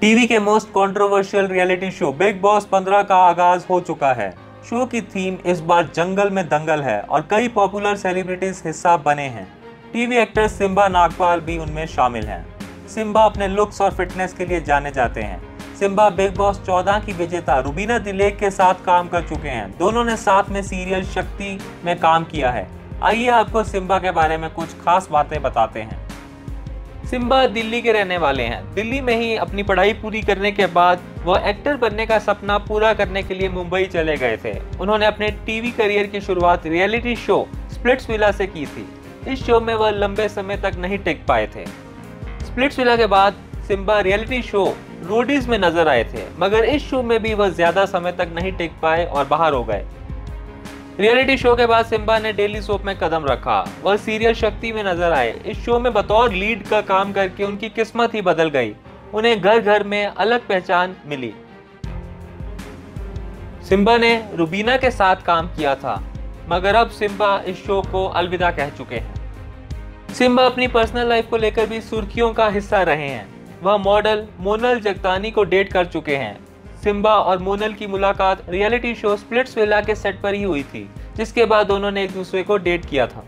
TV के most controversial reality show Bigg Boss 15 का आगाज़ हो चुका है। शो की थीम इस बार जंगल में दंगल है और कई पॉपुलर सेलिब्रिटीज हिस्सा बने हैं। टीवी एक्टर सिम्बा नागपाल भी उनमें शामिल हैं। सिम्बा अपने लुक्स और फिटनेस के लिए जाने जाते हैं। सिम्बा बिग बॉस 14 की विजेता रुबीना दिलेक के साथ काम कर चुके हैं। दोनों ने साथ में सीरियल शक्ति में काम किया है। आइए आपको सिम्बा के बारे में कुछ खास बातें बताते हैं। सिम्बा दिल्ली के रहने वाले हैं। दिल्ली में ही अपनी पढ़ाई पूरी करने के बाद वो एक्टर बनने का सपना पूरा करने के लिए मुंबई चले गए थे। उन्होंने अपने टीवी करियर की शुरुआत रियलिटी शो स्प्लिट्स विला से की थी। इस शो में वह लंबे समय तक नहीं टिक पाए थे। स्प्लिट्स विला के बाद सिम्बा रियलिटी शो रोडीज में नज़र आए थे, मगर इस शो में भी वह ज़्यादा समय तक नहीं टिक पाए और बाहर हो गए। रियलिटी शो के बाद सिम्बा ने डेली सोप में कदम रखा वह सीरियल शक्ति में नज़र आए। इस शो में बतौर लीड का काम करके उनकी किस्मत ही बदल गई। उन्हें घर घर में अलग पहचान मिली। सिम्बा ने रुबीना के साथ काम किया था, मगर अब सिम्बा इस शो को अलविदा कह चुके हैं। सिम्बा अपनी पर्सनल लाइफ को लेकर भी सुर्खियों का हिस्सा रहे हैं। वह मॉडल मोनल जगतानी को डेट कर चुके हैं। सिम्बा और मोनल की मुलाकात रियलिटी शो स्प्लिट्स विला के सेट पर ही हुई थी, जिसके बाद दोनों ने एक दूसरे को डेट किया था।